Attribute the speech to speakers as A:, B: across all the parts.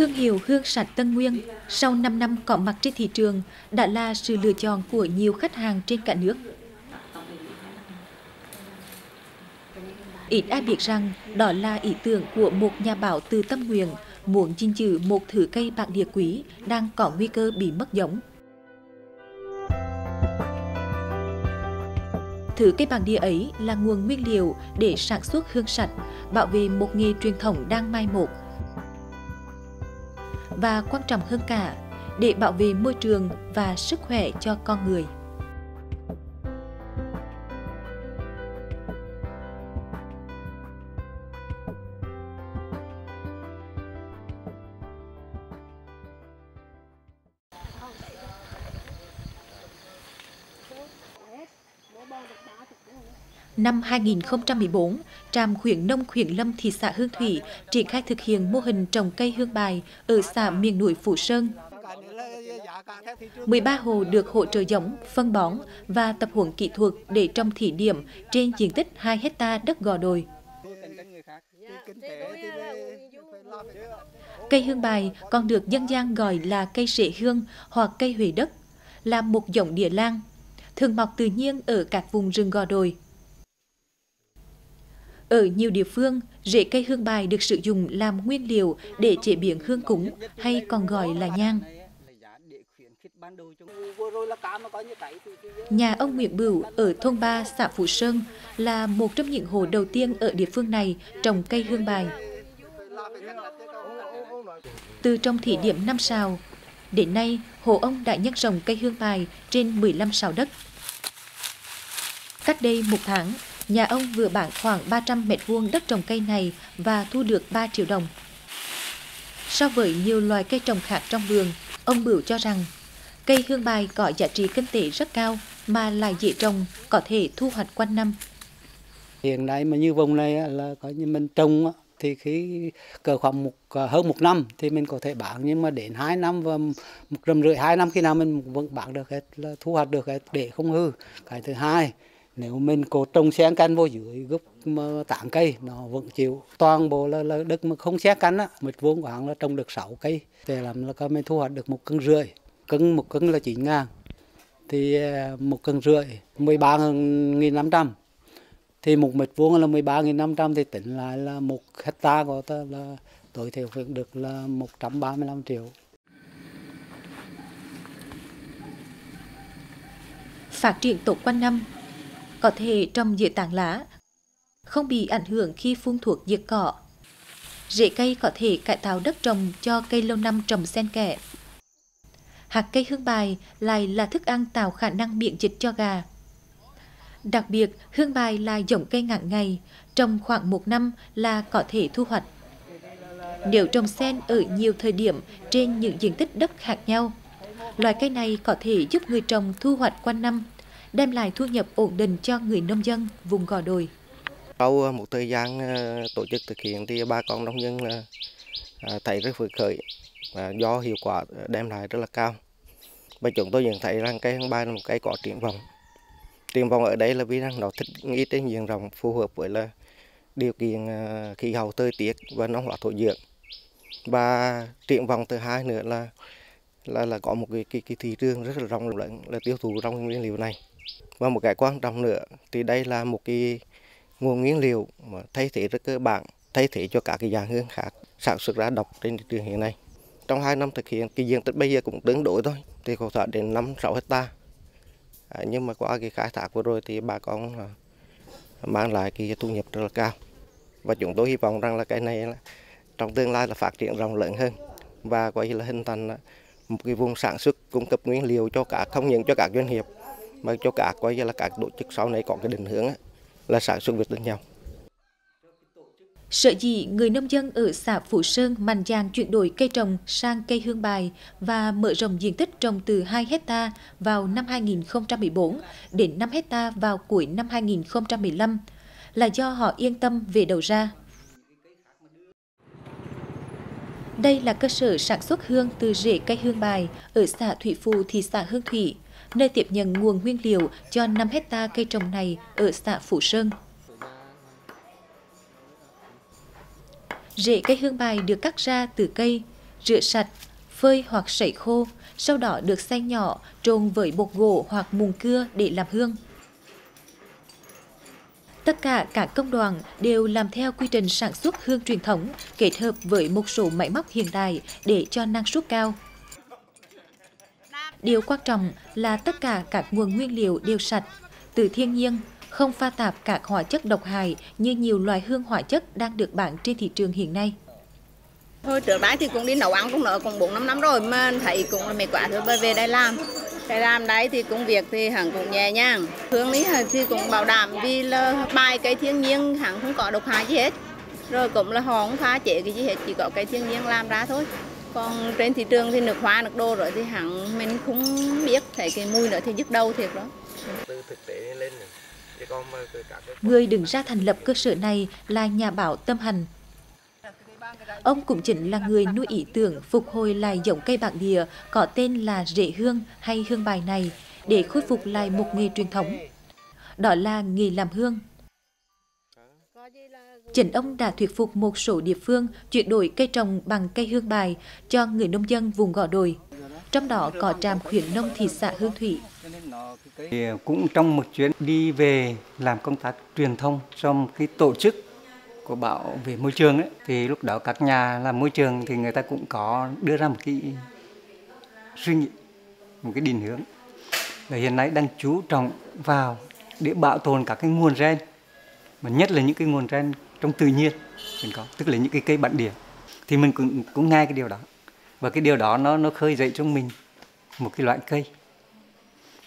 A: Thương hiệu hương sạch Tân Nguyên sau 5 năm có mặt trên thị trường đã là sự lựa chọn của nhiều khách hàng trên cả nước. Ít ai biết rằng đó là ý tưởng của một nhà bảo từ tâm nguyện muốn gìn giữ một thứ cây bản địa quý đang có nguy cơ bị mất giống. Thứ cây bản địa ấy là nguồn nguyên liệu để sản xuất hương sạch, bảo vệ một nghề truyền thống đang mai một. Và quan trọng hơn cả, để bảo vệ môi trường và sức khỏe cho con người. Năm 2014, trạm khuyến nông khuyến lâm thị xã Hương Thủy triển khai thực hiện mô hình trồng cây hương bài ở xã miền núi Phú Sơn. 13 hồ được hỗ trợ giống, phân bón và tập huấn kỹ thuật để trồng thí điểm trên diện tích 2 hecta đất gò đồi. Cây hương bài còn được dân gian gọi là cây rễ hương hoặc cây huệ đất, là một giống địa lan, thường mọc tự nhiên ở các vùng rừng gò đồi. Ở nhiều địa phương, rễ cây hương bài được sử dụng làm nguyên liệu để chế biến hương cúng hay còn gọi là nhang. Nhà ông Nguyễn Bửu ở thôn Ba, xã Phú Sơn là một trong những hộ đầu tiên ở địa phương này trồng cây hương bài. Từ trong thị điểm năm sào, đến nay hộ ông đã nhân rồng cây hương bài trên 15 sào đất. Cách đây một tháng, nhà ông vừa bán khoảng 300 mét vuông đất trồng cây này và thu được 3 triệu đồng. So với nhiều loài cây trồng khác trong vườn, ông Bửu cho rằng cây hương bài có giá trị kinh tế rất cao mà lại dễ trồng, có thể thu hoạch quanh năm.
B: Hiện nay mà như vùng này là có như mình trồng thì khi cỡ khoảng một ờ, hơn một năm thì mình có thể bán nhưng mà đến hai năm và một rầm rưỡi hai năm khi nào mình vẫn bán được hết là thu hoạch được hết để không hư cái thứ hai nếu mình cột trồng xen canh vô dưới gốc tảng cây nó vẫn chịu. Toàn bộ là, là đất mà không xen canh á mét vuông khoảng là trồng được 6 cây. Để làm là mình thu hoạch được một cân rưỡi cân một cân là chín ngàn. Thì à, một cân rưỡi 13 nghìn năm trăm. Thì một mét vuông là 13 nghìn năm trăm thì tính lại là một hecta của ta là tối thiểu phải được là 135 triệu.
A: Phát triển tốt quanh năm có thể trồng dưới tán lá, không bị ảnh hưởng khi phun thuốc diệt cỏ. Rễ cây có thể cải tạo đất trồng cho cây lâu năm trồng xen kẽ. Hạt cây hương bài lại là thức ăn tạo khả năng miễn dịch cho gà. Đặc biệt, hương bài là giống cây ngạn ngày, trồng khoảng một năm là có thể thu hoạch. Nếu trồng sen ở nhiều thời điểm trên những diện tích đất khác nhau, loài cây này có thể giúp người trồng thu hoạch quanh năm đem lại thu nhập ổn định cho người nông dân vùng gò đồi.
C: Sau ờ, một thời gian ờ, tổ chức thực hiện thì bà con nông dân là à, thấy rất phấn khởi và do hiệu quả ờ, đem lại rất là cao. Và chúng tôi nhận thấy rằng cây hương bài là một cây có triển vọng. Triển vọng ở đây là vì rằng nó thích nghi trên diện rộng phù hợp với là điều kiện khí hậu thời tiết và nông hóa thổ dưỡng. Và triển vọng thứ hai nữa là là là có một cái cái, cái thị trường rất là rộng lớn là tiêu thụ trong nguyên liệu này. Và một cái quan trọng nữa thì đây là một cái nguồn nguyên liệu mà thay thế rất cơ bản, thay thế cho các cái dạng hương khác sản xuất ra độc trên thị trường hiện nay. Trong hai năm thực hiện cái diện tích bây giờ cũng tương đối thôi, thì có thể đến 5 6 hecta. À, nhưng mà qua cái khai thác vừa rồi thì bà con là mang lại cái thu nhập rất là cao. Và chúng tôi hy vọng rằng là cái này là trong tương lai là phát triển rộng lớn hơn và coi như là hình thành à, một cái vùng sản xuất cung cấp nguyên liệu cho cả không những cho các doanh nghiệp mà cho cả coi như là các tổ chức sau này có cái định hướng là sản xuất việc lẫn nhau.
A: Sở dĩ người nông dân ở xã Phú Sơn mạnh dạn chuyển đổi cây trồng sang cây hương bài và mở rộng diện tích trồng từ 2 hecta vào năm 2014 đến 5 hecta vào cuối năm 2015 là do họ yên tâm về đầu ra. Đây là cơ sở sản xuất hương từ rễ cây hương bài ở xã Thủy Phù, thị xã Hương Thủy nơi tiếp nhận nguồn nguyên liệu cho 5 hecta cây trồng này ở xã Phú Sơn. Rễ cây hương bài được cắt ra từ cây, rửa sạch, phơi hoặc sấy khô, sau đó được xay nhỏ, trộn với bột gỗ hoặc mùn cưa để làm hương. Tất cả các công đoạn đều làm theo quy trình sản xuất hương truyền thống, kết hợp với một số máy móc hiện đại để cho năng suất cao. Điều quan trọng là tất cả các nguồn nguyên liệu đều sạch, từ thiên nhiên, không pha tạp các hóa chất độc hại như nhiều loại hương hóa chất đang được bán trên thị trường hiện nay.
D: Thôi trước đấy thì cũng đi nấu ăn cũng nợ cũng bốn năm năm rồi mà thấy cũng là mệt quá rồi về đây làm. Cái làm đấy thì công việc thì hẳn cũng nhẹ nhàng. Hương lý thì cũng bảo đảm vì là bài cây thiên nhiên hẳn không có độc hại gì hết. Rồi cũng là họ không pha chế cái gì hết, chỉ có cây thiên nhiên làm ra thôi. Còn trên thị trường thì nước hoa, nước đô rồi thì hẳn mình không biết, thấy cái mùi nữa thì nhức đầu thiệt đó.
C: Từ thực tế lên
A: Người đứng ra thành lập cơ sở này là nhà bảo Tâm Hành. Ông cũng chính là người nuôi ý tưởng phục hồi lại giống cây bản địa có tên là rễ hương hay hương bài này để khôi phục lại một nghề truyền thống. Đó là nghề làm hương. Chính ông đã thuyết phục một số địa phương chuyển đổi cây trồng bằng cây hương bài cho người nông dân vùng gò đồi. Trong đó có trạm khuyến nông thị xã Hương Thủy.
E: Thì cũng trong một chuyến đi về làm công tác truyền thông trong cái tổ chức của bảo vệ môi trường ấy, thì lúc đó các nhà làm môi trường thì người ta cũng có đưa ra một cái suy nghĩ, một cái định hướng Và hiện nay đang chú trọng vào để bảo tồn các cái nguồn gen mà nhất là những cái nguồn gen trong tự nhiên mình có tức là những cái cây bản địa thì mình cũng cũng nghe cái điều đó. Và cái điều đó nó nó khơi dậy trong mình một cái loại cây.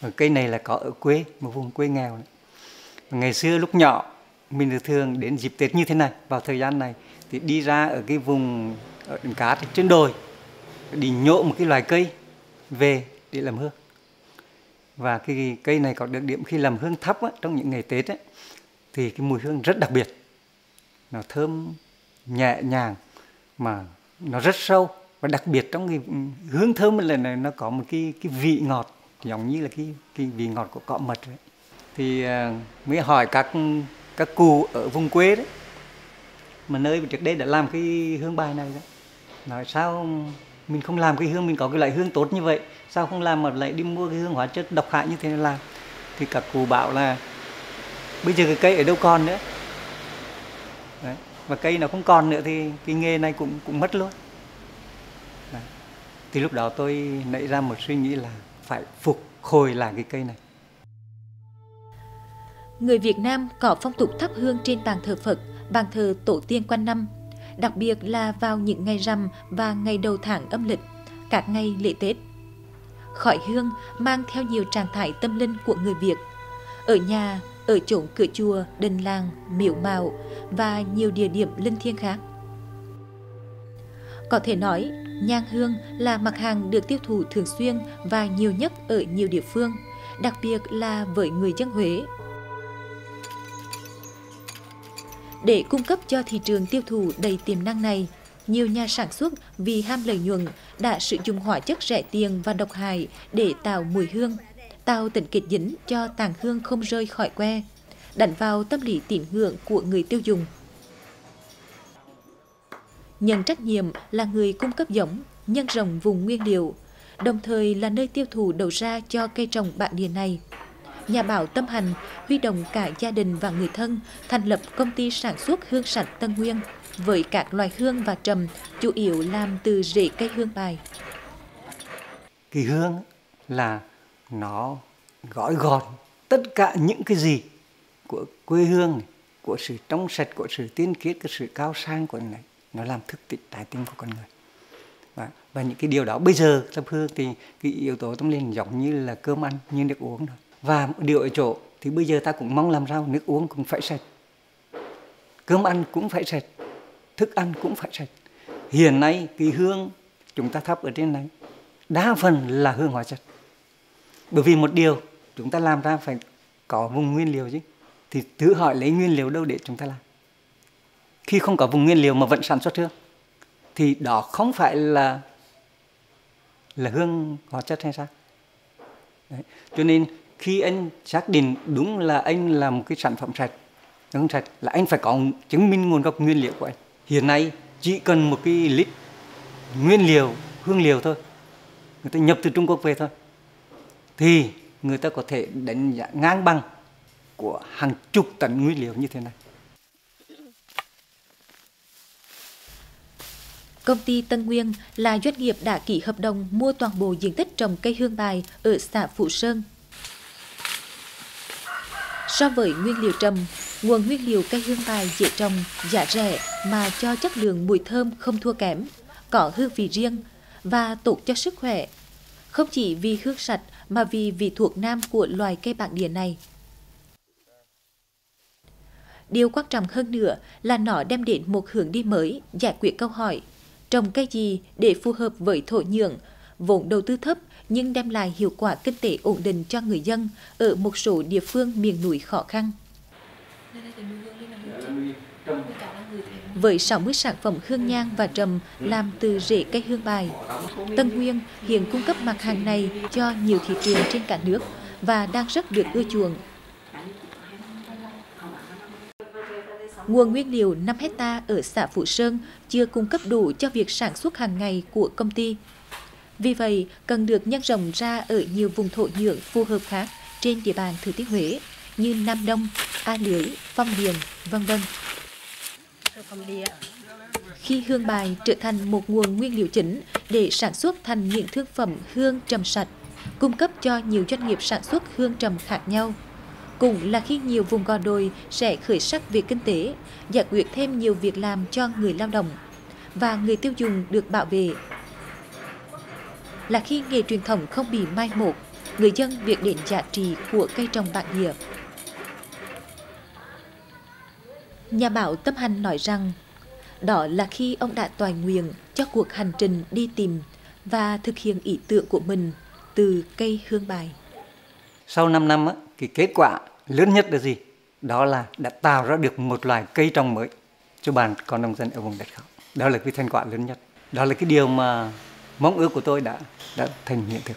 E: Và cây này là có ở quê một vùng quê nghèo và ngày xưa lúc nhỏ mình thường thường đến dịp tết như thế này vào thời gian này thì đi ra ở cái vùng ở đỉnh cát trên đồi đi nhổ một cái loài cây về để làm hương. Và cái cây này có được điểm khi làm hương thấp á, trong những ngày tết á, thì cái mùi hương rất đặc biệt. Nó thơm nhẹ nhàng mà nó rất sâu. Và đặc biệt trong cái hương thơm là nó có một cái cái vị ngọt giống như là cái cái vị ngọt của cọ mật vậy. Thì uh, mới hỏi các các cụ ở vùng quê đấy mà nơi trước đây đã làm cái hương bài này đó nói sao mình không làm cái hương mình có cái loại hương tốt như vậy sao không làm mà lại đi mua cái hương hóa chất độc hại như thế này làm? Thì các cụ bảo là bây giờ cái cây ở đâu còn nữa đấy. và cây nó không còn nữa thì cái nghề này cũng cũng mất luôn đấy. thì lúc đó tôi nảy ra một suy nghĩ là phải phục hồi lại cái cây này
A: Người Việt Nam có phong tục thắp hương trên bàn thờ Phật, bàn thờ tổ tiên quanh năm, đặc biệt là vào những ngày rằm và ngày đầu tháng âm lịch, các ngày lễ Tết. Khói hương mang theo nhiều trạng thái tâm linh của người Việt. Ở nhà, ở chốn cửa chùa, đình làng, miếu mạo và nhiều địa điểm linh thiêng khác. Có thể nói, nhang hương là mặt hàng được tiêu thụ thường xuyên và nhiều nhất ở nhiều địa phương, đặc biệt là với người dân Huế. Để cung cấp cho thị trường tiêu thụ đầy tiềm năng này, nhiều nhà sản xuất vì ham lợi nhuận đã sử dụng hóa chất rẻ tiền và độc hại để tạo mùi hương, tạo tính kết dính cho tàn hương không rơi khỏi que, đánh vào tâm lý tín ngưỡng của người tiêu dùng. Nhận trách nhiệm là người cung cấp giống, nhân rộng vùng nguyên liệu, đồng thời là nơi tiêu thụ đầu ra cho cây trồng bản địa này nhà bảo Tâm Hành huy động cả gia đình và người thân thành lập công ty sản xuất hương sạch Tân Nguyên với các loài hương và trầm chủ yếu làm từ rễ cây hương bài.
E: Kỳ hương là nó gói gọn tất cả những cái gì của quê hương của sự trong sạch, của sự tiên kiết của sự cao sang của này, nó làm thức tỉnh trái tim của con người. Và, và những cái điều đó bây giờ thập hương thì cái yếu tố tâm linh giống như là cơm ăn, như nước uống thôi. Và điều ở chỗ thì bây giờ ta cũng mong làm sao nước uống cũng phải sạch. Cơm ăn cũng phải sạch. Thức ăn cũng phải sạch. Hiện nay cái hương chúng ta thắp ở trên này đa phần là hương hóa chất bởi vì một điều chúng ta làm ra phải có vùng nguyên liệu chứ. Thì thử hỏi lấy nguyên liệu đâu để chúng ta làm. Khi không có vùng nguyên liệu mà vẫn sản xuất hương, thì đó không phải là là hương hóa chất hay sao? Đấy. cho nên khi anh xác định đúng là anh là một cái sản phẩm sạch không sạch, là anh phải có chứng minh nguồn gốc nguyên liệu của anh. Hiện nay chỉ cần một cái lít nguyên liệu, hương liệu thôi. Người ta nhập từ Trung Quốc về thôi thì người ta có thể đánh giá ngang bằng của hàng chục tấn nguyên liệu như thế này
A: Công ty Tân Nguyên là doanh nghiệp đã ký hợp đồng mua toàn bộ diện tích trồng cây hương bài ở xã Phụ Sơn. So với nguyên liệu trầm, nguồn nguyên liệu cây hương bài dễ trồng, giá rẻ mà cho chất lượng mùi thơm không thua kém, có hương vị riêng và tốt cho sức khỏe. Không chỉ vì hương sạch mà vì vị thuộc nam của loài cây bản địa này. Điều quan trọng hơn nữa là nó đem đến một hướng đi mới, giải quyết câu hỏi trồng cây gì để phù hợp với thổ nhưỡng, vốn đầu tư thấp nhưng đem lại hiệu quả kinh tế ổn định cho người dân ở một số địa phương miền núi khó khăn. Với 60 sản phẩm hương nhang và trầm làm từ rễ cây hương bài, Tân Nguyên hiện cung cấp mặt hàng này cho nhiều thị trường trên cả nước và đang rất được ưa chuộng. Nguồn nguyên liệu 5 hecta ở xã Phú Sơn chưa cung cấp đủ cho việc sản xuất hàng ngày của công ty. Vì vậy, cần được nhân rộng ra ở nhiều vùng thổ nhưỡng phù hợp khác trên địa bàn Thừa Thiên Huế như Nam Đông, A Lưới, Phong Điền, vân vân. Khi hương bài trở thành một nguồn nguyên liệu chính để sản xuất thành những thương phẩm hương trầm sạch, cung cấp cho nhiều doanh nghiệp sản xuất hương trầm khác nhau cũng là khi nhiều vùng gò đồi sẽ khởi sắc về kinh tế, giải quyết thêm nhiều việc làm cho người lao động và người tiêu dùng được bảo vệ. Là khi nghề truyền thống không bị mai một, người dân việc đến giá trị của cây trồng bản địa. Nhà báo Tâm Hành nói rằng, đó là khi ông đã toàn nguyện cho cuộc hành trình đi tìm và thực hiện ý tưởng của mình từ cây hương bài.
E: Sau 5 năm, cái kết quả lớn nhất là gì? Đó là đã tạo ra được một loài cây trồng mới cho bà con nông dân ở vùng đất khảo. Đó là cái thành quả lớn nhất. Đó là cái điều mà mong ước của tôi đã đã thành hiện thực.